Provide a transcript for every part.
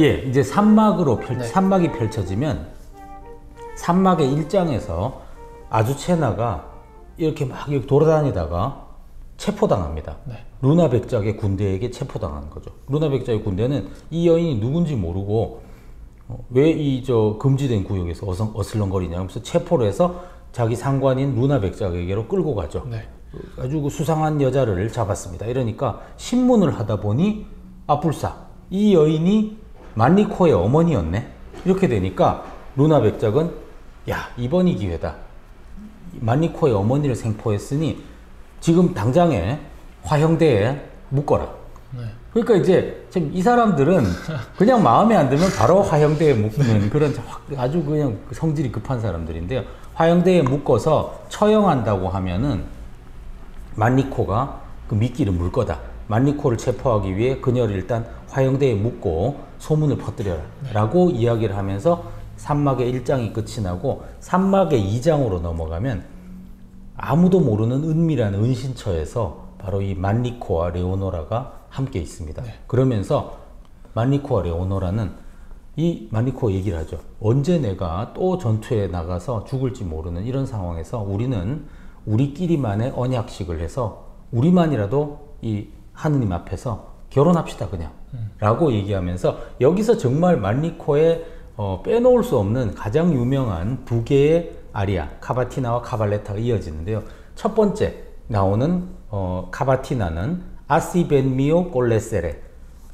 예, 이제 산막으로 펼, 네. 산막이 펼쳐지면 산막의 일장에서 아주체나가 이렇게 막 이렇게 돌아다니다가 체포당합니다. 네. 루나 백작의 군대에게 체포당하는 거죠. 루나 백작의 군대는 이 여인이 누군지 모르고 왜이 저 금지된 구역에서 어성, 어슬렁거리냐 하면서 체포를 해서 자기 상관인 루나 백작에게로 끌고 가죠. 네. 아주 그 수상한 여자를 잡았습니다. 이러니까 신문을 하다 보니 아뿔싸 이 여인이 만리코의 어머니였네. 이렇게 되니까 루나 백작은 야 이번이 기회다. 만리코의 어머니를 생포했으니 지금 당장에 화형대에 묶어라. 네. 그러니까 이제 지금 이 사람들은 그냥 마음에 안 들면 바로 화형대에 묶는 그런 확- 아주 그냥 성질이 급한 사람들인데요. 화형대에 묶어서 처형한다고 하면은 만리코가 그 미끼를 물 거다. 만리코를 체포하기 위해 그녀를 일단 화형대에 묶고 소문을 퍼뜨려라. 라고 이야기를 하면서 산막의 1장이 끝이 나고 산막의 2장으로 넘어가면 아무도 모르는 은밀한 은신처에서 바로 이 만리코와 레오노라가 함께 있습니다. 그러면서 만리코와 레오노라는 이 만리코 얘기를 하죠. 언제 내가 또 전투에 나가서 죽을지 모르는 이런 상황에서 우리는 우리끼리만의 언약식을 해서 우리만이라도 이 하느님 앞에서 결혼합시다 그냥 라고 얘기하면서 여기서 정말 만리코의 어, 빼놓을 수 없는 가장 유명한 두 개의 아리아 카바티나와 카발레타가 이어지는데요. 첫 번째 나오는 어, 카바티나는 아시벤미오 꼴레세레.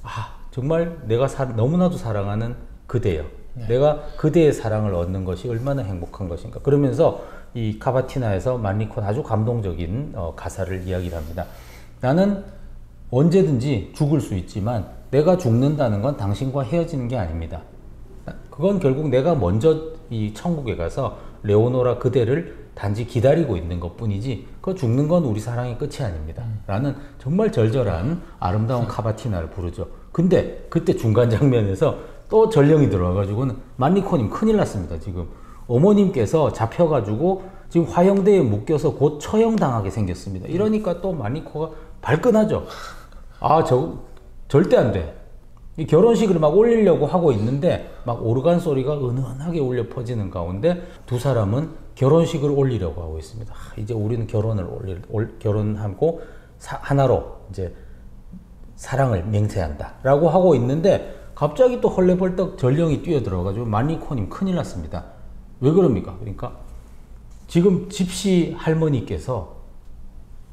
아 정말 내가 사- 너무나도 사랑하는 그대여 내가 그대의 사랑을 얻는 것이 얼마나 행복한 것인가. 그러면서 이 카바티나에서 만리코는 아주 감동적인 어, 가사를 이야기를 합니다. 나는 언제든지 죽을 수 있지만 내가 죽는다는 건 당신과 헤어지는 게 아닙니다. 그건 결국 내가 먼저 이 천국에 가서 레오노라 그대를 단지 기다리고 있는 것 뿐이지 그 죽는 건 우리 사랑의 끝이 아닙니다. 라는 정말 절절한 아름다운 카바티나를 부르죠. 근데 그때 중간 장면에서 또 전령이 들어와가지고는 만리코님 큰일 났습니다. 지금 어머님께서 잡혀가지고 지금 화형대에 묶여서 곧 처형당하게 생겼습니다. 이러니까 또 만리코가 발끈하죠. 아, 저 절대 안 돼. 이 결혼식을 막 올리려고 하고 있는데 막 오르간 소리가 은은하게 울려 퍼지는 가운데 두 사람은 결혼식을 올리려고 하고 있습니다. 아, 이제 우리는 결혼을 올릴 올- 결혼하고 사- 하나로 이제 사랑을 맹세한다라고 하고 있는데 갑자기 또 헐레벌떡 전령이 뛰어들어가지고 마니코님 큰일 났습니다. 왜 그럽니까? 그러니까 지금 집시 할머니께서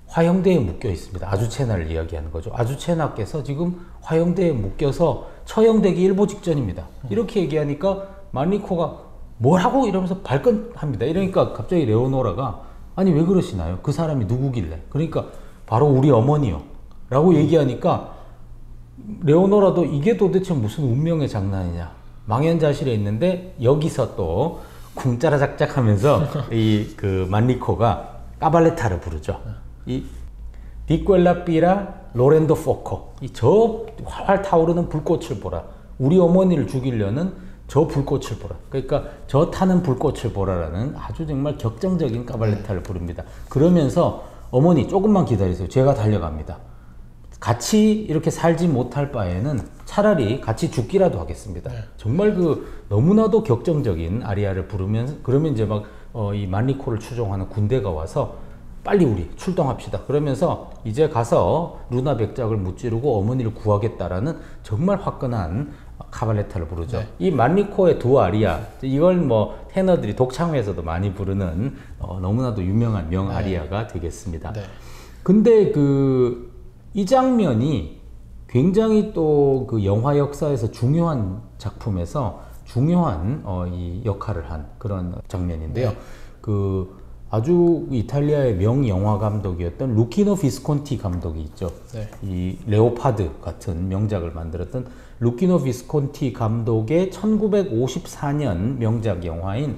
화형대에 묶여 있습니다. 아주체나를 이야기하는 거죠. 아주체나께서 지금 화형대에 묶여서 처형되기 일보 직전입니다. 이렇게 얘기하니까 마니코가 뭐라고 이러면서 발끈합니다. 이러니까 갑자기 레오노라가 아니 왜 그러시나요? 그 사람이 누구길래? 그러니까 바로 우리 어머니요. 라고 얘기하니까 레오노라도 이게 도대체 무슨 운명의 장난이냐. 망연자실에 있는데 여기서 또 쿵짜라작작 하면서 이 그 만리코가 까발레타를 부르죠. 이 디quel라삐라 로렌도 포코 이저 활활 타오르는 불꽃을 보라. 우리 어머니를 죽이려는 저 불꽃을 보라. 그러니까 저 타는 불꽃을 보라라는 아주 정말 격정적인 까발레타를 부릅니다. 그러면서 어머니 조금만 기다리세요. 제가 달려갑니다. 같이 이렇게 살지 못할 바에는 차라리 같이 죽기라도 하겠습니다. 정말 그 너무나도 격정적인 아리아를 부르면 그러면 이제 막 어, 이 만리코를 추종하는 군대가 와서 빨리 우리 출동합시다. 그러면서 이제 가서 루나 백작을 무찌르고 어머니를 구하겠다라는 정말 화끈한 카발레타를 부르죠. 이 만리코의 두 아리아 이걸 뭐 테너들이 독창회에서도 많이 부르는 어, 너무나도 유명한 명 아리아가 되겠습니다. 네. 근데 그 이 장면이 굉장히 또 그 영화 역사에서 중요한 작품에서 중요한 어, 이 역할을 한 그런 장면인데요. 그 아주 이탈리아의 명 영화 감독이었던 루키노 비스콘티 감독이 있죠. 네. 이 레오파드 같은 명작을 만들었던 루키노 비스콘티 감독의 1954년 명작 영화인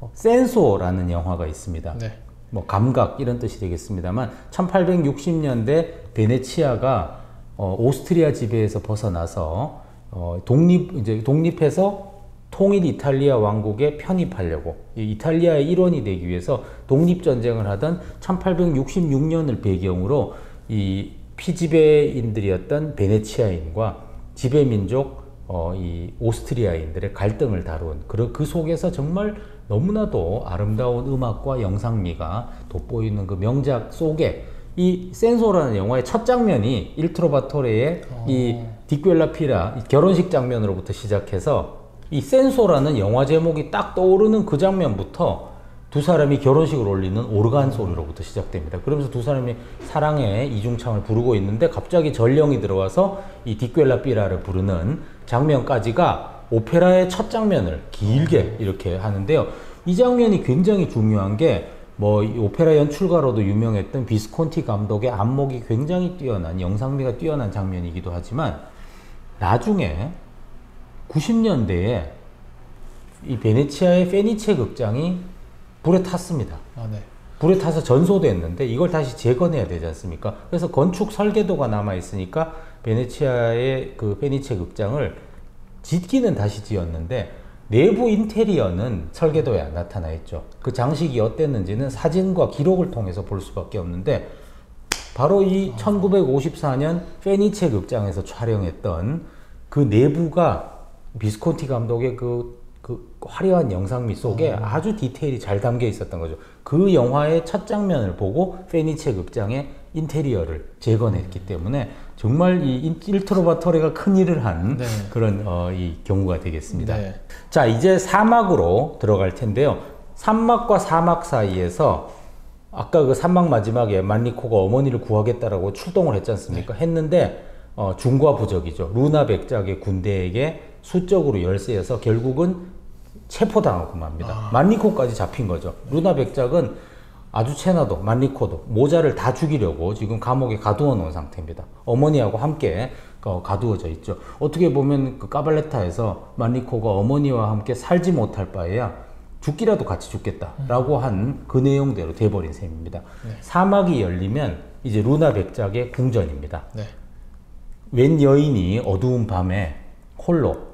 어, 센소라는 영화가 있습니다. 네. 뭐 감각 이런 뜻이 되겠습니다만 1860년대 베네치아가 어, 오스트리아 지배에서 벗어나서 어, 독립 이제 독립해서 통일 이탈리아 왕국에 편입하려고 이 이탈리아의 일원이 되기 위해서 독립 전쟁을 하던 1866년을 배경으로 이 피지배인들이었던 베네치아인과 지배민족 어, 이 오스트리아인들의 갈등을 다룬 그, 그 속에서 정말 너무나도 아름다운 음악과 영상미가 돋보이는 그 명작 속에 이 센소라는 영화의 첫 장면이 일트로바토레의 이 Di quella pira 이 결혼식 장면으로부터 시작해서 이 센소라는 영화 제목이 딱 떠오르는 그 장면부터 두 사람이 결혼식을 올리는 오르간 소리로부터 시작됩니다. 그러면서 두 사람이 사랑의 이중창을 부르고 있는데 갑자기 전령이 들어와서 이 Di quella pira를 부르는 장면까지가 오페라의 첫 장면을 길게 이렇게 하는데요. 이 장면이 굉장히 중요한 게 뭐 오페라 연출가로도 유명했던 비스콘티 감독의 안목이 굉장히 뛰어난 영상미가 뛰어난 장면이기도 하지만 나중에 90년대에 이 베네치아의 페니체 극장이 불에 탔습니다. 아, 네. 불에 타서 전소됐는데 이걸 다시 재건해야 되지 않습니까? 그래서 건축 설계도가 남아 있으니까 베네치아의 그 페니체 극장을 짓기는 다시 지었는데 내부 인테리어는 설계도에 안 나타나 있죠. 그 장식이 어땠는지는 사진과 기록을 통해서 볼 수밖에 없는데 바로 이 1954년 페니체 극장에서 촬영했던 그 내부가 비스콘티 감독의 그, 그 화려한 영상미 속에 아주 디테일이 잘 담겨 있었던 거죠. 그 영화의 첫 장면을 보고 페니체 극장의 인테리어를 재건했기 때문에 정말 이 일트로바토레가 큰 일을 한 네. 그런 어, 이 경우가 되겠습니다. 네. 자, 이제 사막으로 들어갈 텐데요. 산막과 사막 사이에서 아까 그 산막 마지막에 만리코가 어머니를 구하겠다라고 출동을 했지 않습니까? 했는데 어, 중과 부적이죠. 루나 백작의 군대에게 수적으로 열세여서 결국은 체포당하고 맙니다. 만리코까지 잡힌 거죠. 루나 백작은 아주 체나도 만리코도 모자를 다 죽이려고 지금 감옥에 가두어 놓은 상태입니다. 어머니하고 함께 어, 가두어져 있죠. 어떻게 보면 그 까발레타에서 만리코가 어머니와 함께 살지 못할 바에야 죽기라도 같이 죽겠다라고 한그 내용대로 돼버린 셈입니다. 사막이 열리면 이제 루나 백작의 궁전입니다. 네. 웬 여인이 어두운 밤에 홀로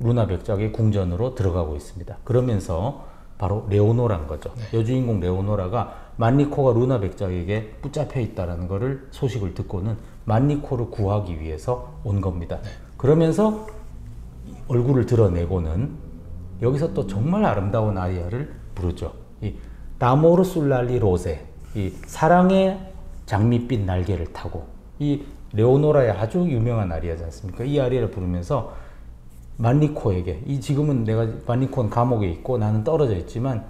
루나 백작의 궁전으로 들어가고 있습니다. 그러면서 바로 레오노라인 거죠. 여주인공 레오노라가 만리코가 루나 백작에게 붙잡혀 있다라는 것을 소식을 듣고는 만리코를 구하기 위해서 온 겁니다. 그러면서 얼굴을 드러내고는 여기서 또 정말 아름다운 아리아를 부르죠. 이 나모르 술랄리 로세, 이 사랑의 장밋빛 날개를 타고 이 레오노라의 아주 유명한 아리아지 않습니까? 이 아리아를 부르면서 만리코에게 이 지금은 내가 만리코는 감옥에 있고 나는 떨어져 있지만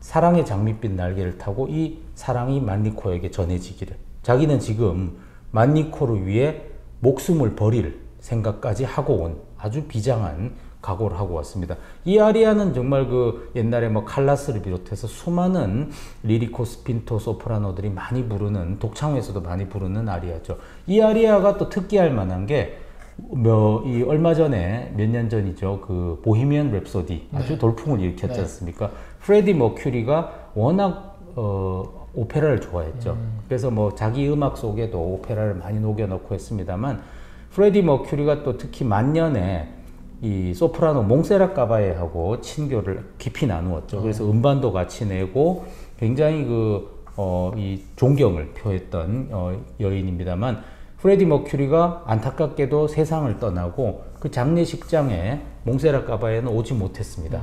사랑의 장밋빛 날개를 타고 이 사랑이 만리코에게 전해지기를 자기는 지금 만리코를 위해 목숨을 버릴 생각까지 하고 온 아주 비장한 각오를 하고 왔습니다. 이 아리아는 정말 그 옛날에 뭐 칼라스를 비롯해서 수많은 리리코 스핀토 소프라노들이 많이 부르는 독창에서도 많이 부르는 아리아죠. 이 아리아가 또 특기할 만한 게 뭐, 이 얼마 전에 몇 년 전이죠. 그 보헤미안 랩소디 아주 돌풍을 일으켰지 네. 않습니까? 프레디 머큐리가 워낙 어, 오페라를 좋아했죠. 그래서 뭐 자기 음악 속에도 오페라를 많이 녹여 넣고 했습니다만 프레디 머큐리가 또 특히 만년에 이 소프라노 몽세라 까바예하고 친교를 깊이 나누었죠. 그래서 음반도 같이 내고 굉장히 그, 어, 이 존경을 표했던 어, 여인입니다만 프레디 머큐리가 안타깝게도 세상을 떠나고 그 장례식장에 몽세라 까바에는 오지 못했습니다.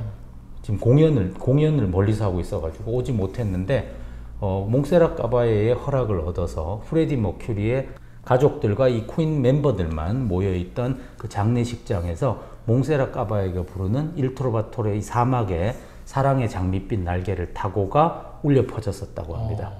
지금 공연을 공연을 멀리서 하고 있어가지고 오지 못했는데 어, 몽세라 까바에의 허락을 얻어서 프레디 머큐리의 가족들과 이 퀸 멤버들만 모여 있던 그 장례식장에서 몽세라 까바에가 부르는 일트로바토레의 사 막에 사랑의 장밋빛 날개를 타고가 울려 퍼졌었다고 합니다.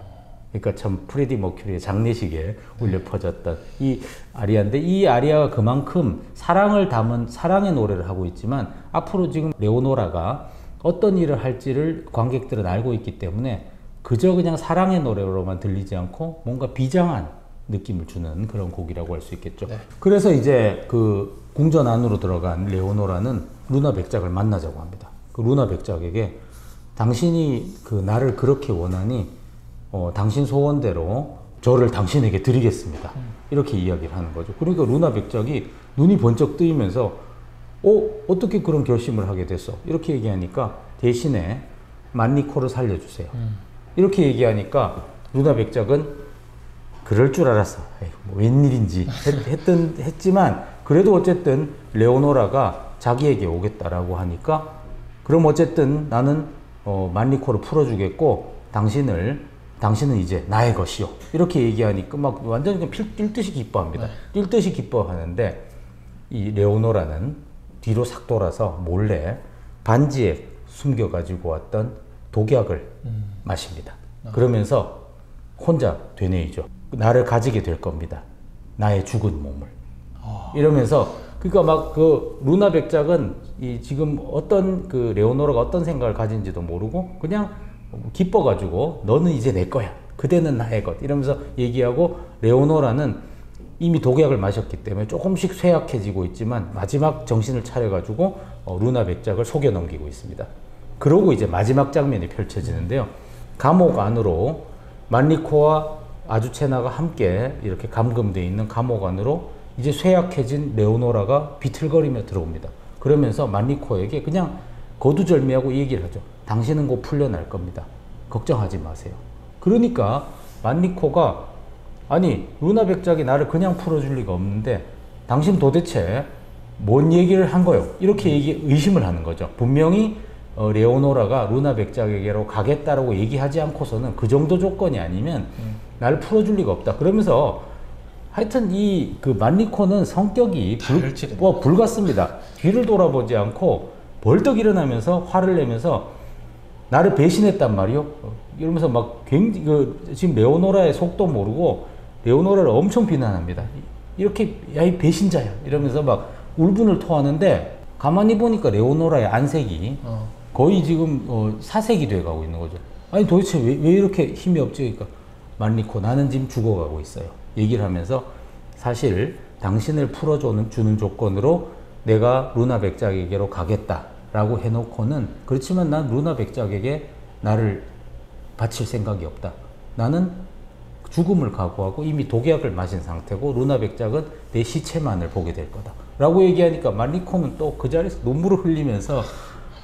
그러니까 참 프레디 머큐리의 장례식에 울려 퍼졌던 이 아리아인데 이 아리아가 그만큼 사랑을 담은 사랑의 노래를 하고 있지만 앞으로 지금 레오노라가 어떤 일을 할지를 관객들은 알고 있기 때문에 그저 그냥 사랑의 노래로만 들리지 않고 뭔가 비장한 느낌을 주는 그런 곡이라고 할 수 있겠죠. 네. 그래서 이제 그 궁전 안으로 들어간 레오노라는 루나 백작을 만나자고 합니다. 그 루나 백작에게 당신이 그 나를 그렇게 원하니 어, 당신 소원대로 저를 당신에게 드리겠습니다. 이렇게 이야기를 하는 거죠. 그러니까 루나 백작이 눈이 번쩍 뜨이면서 어, 어떻게 그런 결심을 하게 됐어? 이렇게 얘기하니까 대신에 만리코를 살려주세요. 이렇게 얘기하니까 루나 백작은 그럴 줄 알았어. 에이, 뭐 웬일인지 했, 했던, 했지만 그래도 어쨌든 레오노라가 자기에게 오겠다라고 하니까 그럼 어쨌든 나는 어, 만리코를 풀어주겠고 당신을 당신은 이제 나의 것이요 이렇게 얘기하니까 막 완전 히 필, 뛸 듯이 기뻐합니다. 뛸 듯이 기뻐하는데 이 레오노라는 뒤로 싹 돌아서 몰래 반지에 숨겨 가지고 왔던 독약을 마십니다. 그러면서 혼자 되뇌이죠. 나를 가지게 될 겁니다. 나의 죽은 몸을. 이러면서 그러니까 막 그 루나 백작은 이 지금 어떤 그 레오노라가 어떤 생각을 가진지도 모르고 그냥 기뻐가지고 너는 이제 내 거야. 그대는 나의 것. 이러면서 얘기하고 레오노라는 이미 독약을 마셨기 때문에 조금씩 쇠약해지고 있지만 마지막 정신을 차려가지고 어, 루나 백작을 속여 넘기고 있습니다. 그러고 이제 마지막 장면이 펼쳐지는데요. 감옥 안으로 만리코와 아주체나가 함께 이렇게 감금되어 있는 감옥 안으로 이제 쇠약해진 레오노라가 비틀거리며 들어옵니다. 그러면서 만리코에게 그냥 거두절미하고 이 얘기를 하죠. 당신은 곧 풀려날 겁니다. 걱정하지 마세요. 그러니까 만리코가 아니 루나 백작이 나를 그냥 풀어줄 리가 없는데 당신 도대체 뭔 얘기를 한 거요? 이렇게 얘기 의심을 하는 거죠. 분명히 어, 레오노라가 루나 백작에게로 가겠다라고 얘기하지 않고서는 그 정도 조건이 아니면 나를 풀어줄 리가 없다. 그러면서 하여튼 이 그 만리코는 성격이 불. 뭐 불같습니다. 뒤를 돌아보지 않고 벌떡 일어나면서 화를 내면서 나를 배신했단 말이요. 어, 이러면서 막 굉장히 그 지금 레오노라의 속도 모르고 레오노라를 엄청 비난합니다. 이렇게 야 이 배신자야 이러면서 막 울분을 토하는데 가만히 보니까 레오노라의 안색이 어. 거의 지금 어, 사색이 돼가고 있는 거죠. 아니 도대체 왜, 왜 이렇게 힘이 없지? 그러니까 만리코 나는 지금 죽어가고 있어요. 얘기를 하면서 사실 당신을 풀어주는 주는 조건으로 내가 루나 백작에게로 가겠다 라고 해놓고는 그렇지만 난 루나 백작에게 나를 바칠 생각이 없다. 나는 죽음을 각오하고 이미 독약을 마신 상태고 루나 백작은 내 시체만을 보게 될 거다. 라고 얘기하니까 말리코는 또 그 자리에서 눈물을 흘리면서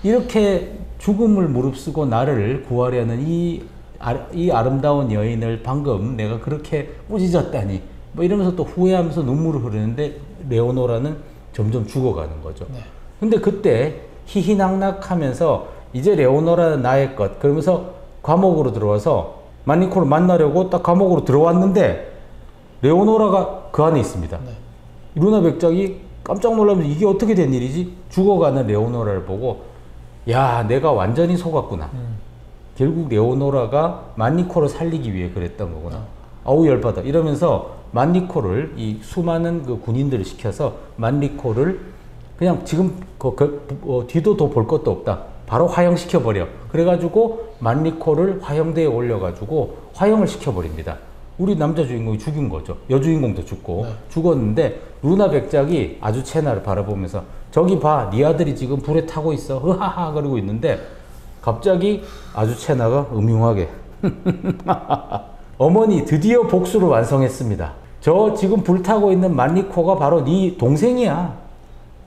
이렇게 죽음을 무릅쓰고 나를 구하려는 이, 아, 이 아름다운 여인을 방금 내가 그렇게 꾸짖었다니 뭐 이러면서 또 후회하면서 눈물을 흐르는데 레오노라는 점점 죽어가는 거죠. 네. 근데 그때 희희낙낙하면서 이제 레오노라는 나의 것 그러면서 감옥으로 들어와서 마니코를 만나려고 딱 감옥으로 들어왔는데 레오노라가 그 안에 있습니다. 네. 루나 백작이 깜짝 놀라면서 이게 어떻게 된 일이지? 죽어가는 레오노라를 보고 야 내가 완전히 속았구나. 음. 결국 레오노라가 만니코를 살리기 위해 그랬던 거구나. 아우 열받아. 이러면서 만니코를 이 수많은 그 군인들을 시켜서 만니코를 그냥 지금 그, 그, 어, 뒤도 더 볼 것도 없다. 바로 화형시켜 버려. 그래가지고 만리코를 화형대에 올려가지고 화형을 시켜 버립니다. 우리 남자 주인공이 죽인 거죠. 여주인공도 죽고 네. 죽었는데 루나 백작이 아주 채나를 바라보면서 저기 봐, 네 아들이 지금 불에 타고 있어. 으하하 그러고 있는데 갑자기 아주 채나가 음흉하게 어머니 드디어 복수를 완성했습니다. 저 지금 불 타고 있는 만리코가 바로 네 동생이야.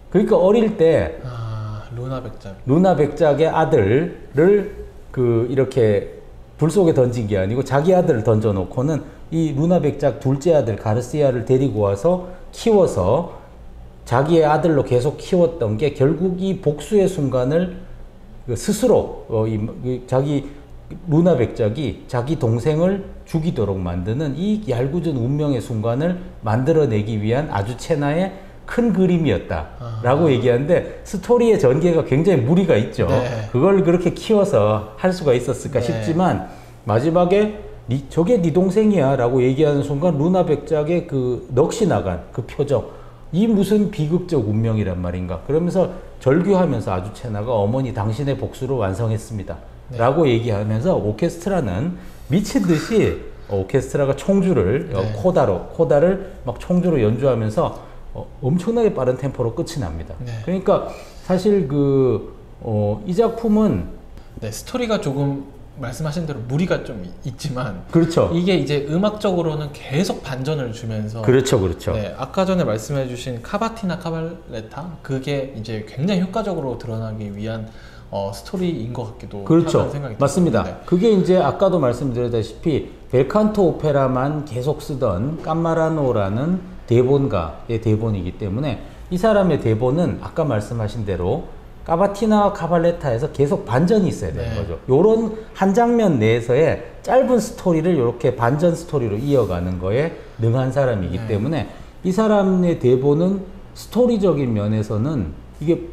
그러니까 어릴 때 아 루나 백작. 루나 백작의 아들을 그 이렇게 불 속에 던진 게 아니고 자기 아들을 던져놓고는 이 루나 백작 둘째 아들 가르시아를 데리고 와서 키워서 자기의 아들로 계속 키웠던 게 결국 이 복수의 순간을 그 스스로 어, 이, 그 자기 루나 백작이 자기 동생을 죽이도록 만드는 이 얄궂은 운명의 순간을 만들어내기 위한 아주 체나의 큰 그림이었다라고 얘기하는데 스토리의 전개가 굉장히 무리가 있죠. 네. 그걸 그렇게 키워서 할 수가 있었을까 네. 싶지만 마지막에 니, 저게 네 동생이야라고 얘기하는 순간 루나 백작의 그 넋이 나간 그 표정 이 무슨 비극적 운명이란 말인가 그러면서 절규하면서 아주 체나가 어머니 당신의 복수를 완성했습니다 네. 라고 얘기하면서 오케스트라는 미친 듯이 오케스트라가 총주를 어, 네. 코다로 코다를 막 총주로 연주하면서 어, 엄청나게 빠른 템포로 끝이 납니다. 네. 그러니까 사실 그, 어, 이 작품은 네 스토리가 조금 말씀하신 대로 무리가 좀 이- 있지만 그렇죠. 이게 이제 음악적으로는 계속 반전을 주면서 그렇죠, 그렇죠. 네, 아까 전에 말씀해주신 카바티나 카발레타 그게 이제 굉장히 효과적으로 드러나기 위한 어, 스토리인 것 같기도 그렇죠. 맞습니다. 듭니다. 그게 이제 아까도 말씀드렸다시피 벨칸토 오페라만 계속 쓰던 깜마라노라는 대본가의 대본이기 때문에 이 사람의 대본은 아까 말씀하신 대로 까바티나와 카발레타에서 계속 반전이 있어야 되는 네. 거죠. 요런 한 장면 내에서의 짧은 스토리를 이렇게 반전 스토리로 이어가는 거에 능한 사람이기 네. 때문에 이 사람의 대본은 스토리적인 면에서는 이게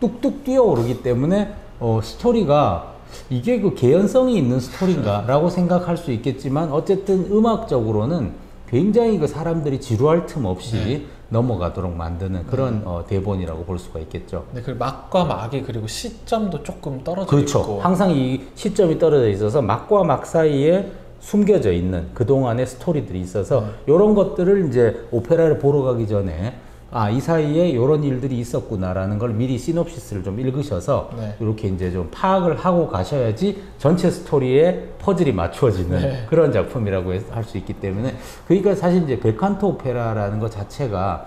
뚝뚝 뛰어오르기 때문에 어, 스토리가 이게 그 개연성이 있는 스토리인가라고 생각할 수 있겠지만 어쨌든 음악적으로는 굉장히 그 사람들이 지루할 틈 없이 네. 넘어가도록 만드는 그런 어, 대본이라고 볼 수가 있겠죠. 네, 그 막과 막이 그리고 시점도 조금 떨어져 그렇죠. 있고 항상 이 시점이 떨어져 있어서 막과 막 사이에 숨겨져 있는 그동안의 스토리들이 있어서 네. 이런 것들을 이제 오페라를 보러 가기 전에 아, 이 사이에 이런 일들이 있었구나라는 걸 미리 시놉시스를 좀 읽으셔서 네. 이렇게 이제 좀 파악을 하고 가셔야지 전체 스토리에 퍼즐이 맞추어지는 네. 그런 작품이라고 할 수 있기 때문에 그러니까 사실 이제 벨칸토 오페라라는 것 자체가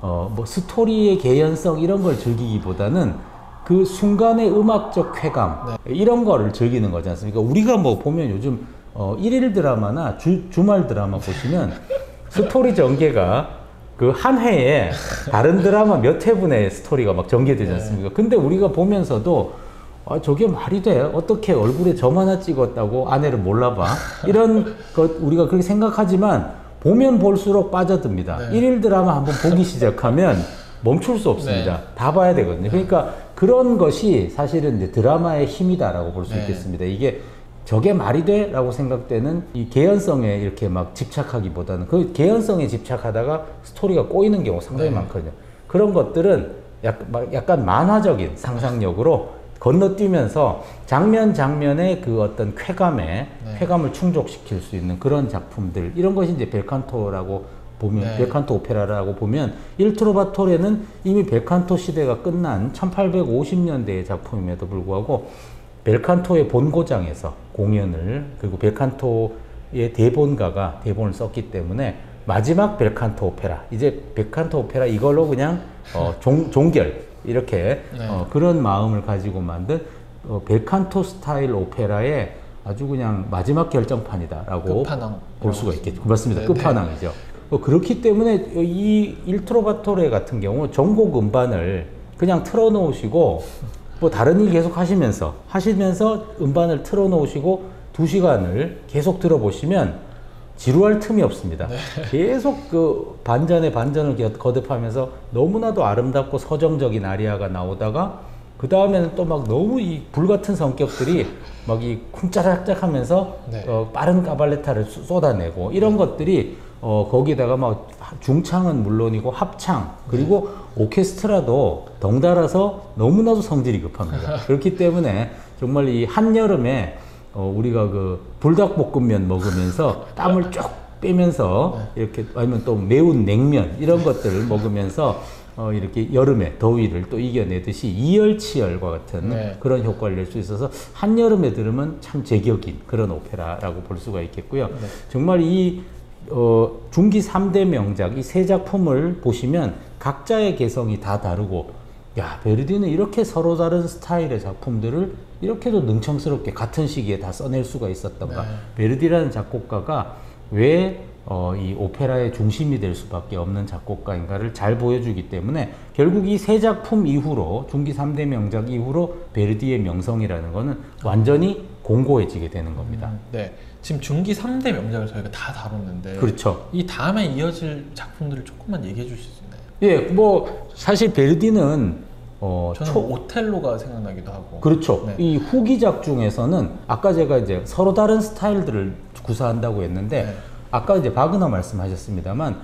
어, 뭐 스토리의 개연성 이런 걸 즐기기보다는 그 순간의 음악적 쾌감 이런 거를 즐기는 거지 않습니까? 우리가 뭐 보면 요즘 어, 일일 드라마나 주, 주말 드라마 보시면 스토리 전개가 그한 회에 다른 드라마 몇 회분의 스토리가 막 전개되지 않습니까? 근데 우리가 보면서도 아, 저게 말이 돼? 어떻게 얼굴에 점 하나 찍었다고 아내를 몰라봐? 이런 것 우리가 그렇게 생각하지만 보면 볼수록 빠져듭니다. 네. 일일 드라마 한번 보기 시작하면 멈출 수 없습니다. 네. 다 봐야 되거든요. 그러니까 그런 것이 사실은 이제 드라마의 힘이다라고 볼수 네. 있겠습니다. 이게 저게 말이 돼? 라고 생각되는 이 개연성에 이렇게 막 집착하기보다는 그 개연성에 집착하다가 스토리가 꼬이는 경우 상당히 네. 많거든요. 그런 것들은 약, 막 약간 만화적인 상상력으로 건너뛰면서 장면 장면의 그 어떤 쾌감에 네. 쾌감을 충족시킬 수 있는 그런 작품들 이런 것이 이제 벨칸토라고 보면 네. 벨칸토 오페라라고 보면 일트로바토레는 이미 벨칸토 시대가 끝난 1850년대의 작품임에도 불구하고 벨칸토의 본고장에서 공연을 그리고 벨칸토의 대본가가 대본을 썼기 때문에 마지막 벨칸토 오페라 이제 벨칸토 오페라 이걸로 그냥 어, 종, 종결 이렇게 네. 어, 그런 마음을 가지고 만든 어, 벨칸토 스타일 오페라의 아주 그냥 마지막 결정판이다라고. 볼 수가 있겠죠. 맞습니다. 네, 끝판왕이죠. 어, 그렇기 때문에 이 일트로바토레 같은 경우 전곡 음반을 그냥 틀어놓으시고 뭐 다른 일 계속 하시면서 하시면서 음반을 틀어놓으시고 두 시간을 계속 들어보시면 지루할 틈이 없습니다. 계속 그 반전에 반전을 겨- 거듭하면서 너무나도 아름답고 서정적인 아리아가 나오다가 그 다음에는 또 막 너무 이 불같은 성격들이 막 이 쿵짜락짝 하면서 네. 어, 빠른 까발레타를 쏟- 쏟아내고 이런 것들이 어, 거기다가 막 중창은 물론이고 합창 그리고 오케스트라도 덩달아서 너무나도 성질이 급합니다. 그렇기 때문에 정말 이 한여름에 어, 우리가 그 불닭볶음면 먹으면서 땀을 쭉 빼면서 이렇게 아니면 또 매운 냉면 이런 것들을 먹으면서 어, 이렇게 여름에 더위를 또 이겨내듯이 이열치열과 같은 네. 그런 효과를 낼 수 있어서 한여름에 들으면 참 제격인 그런 오페라라고 볼 수가 있겠고요. 정말 이 어, 중기 3대 명작 이 세 작품을 보시면 각자의 개성이 다 다르고 야 베르디는 이렇게 서로 다른 스타일의 작품들을 이렇게도 능청스럽게 같은 시기에 다 써낼 수가 있었던가 네. 베르디라는 작곡가가 왜 어, 이 오페라의 중심이 될 수밖에 없는 작곡가인가를 잘 보여주기 때문에 결국 이 세 작품 이후로 중기 3대 명작 이후로 베르디의 명성이라는 거는 완전히 공고해지게 되는 겁니다. 음, 네. 지금 중기 3대 명작을 저희가 다 다뤘는데 그렇죠. 이 다음에 이어질 작품들을 조금만 얘기해 주실 수 있나요? 예, 뭐 사실 베르디는 어, 저는 초- 오텔로가 생각나기도 하고. 그렇죠. 네. 이 후기작 중에서는 아까 제가 이제 서로 다른 스타일들을 구사한다고 했는데 네. 아까 이제 바그너 말씀하셨습니다만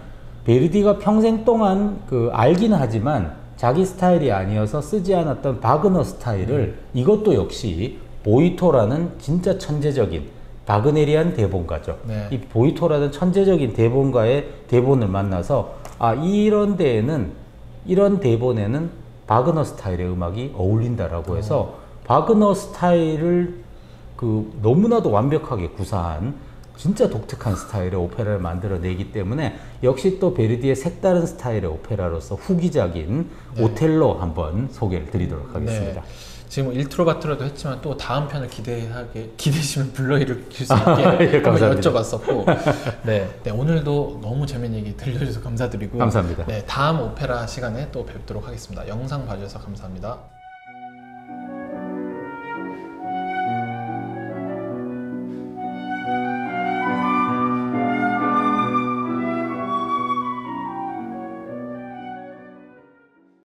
베르디가 평생 동안 그 알긴 하지만 자기 스타일이 아니어서 쓰지 않았던 바그너 스타일을 음. 이것도 역시 보이토라는 진짜 천재적인 바그네리안 대본가죠. 네. 이 보이토라는 천재적인 대본가의 대본을 만나서 아 이런 데에는 이런 대본에는 바그너 스타일의 음악이 어울린다라고 해서 바그너 스타일을 그 너무나도 완벽하게 구사한 진짜 독특한 스타일의 오페라를 만들어내기 때문에 역시 또 베르디의 색다른 스타일의 오페라로서 후기작인 네. 오텔로 한번 소개를 드리도록 하겠습니다. 네. 지금 일트로바트로도 했지만 또 다음 편을 기대하게 기대시면 불러일으킬 수 있게 예, 한번. 여쭤봤었고 네, 네 오늘도 너무 재밌는 얘기 들려주셔서 감사드리고 감사합니다. 네 다음 오페라 시간에 또 뵙도록 하겠습니다. 영상 봐주셔서 감사합니다.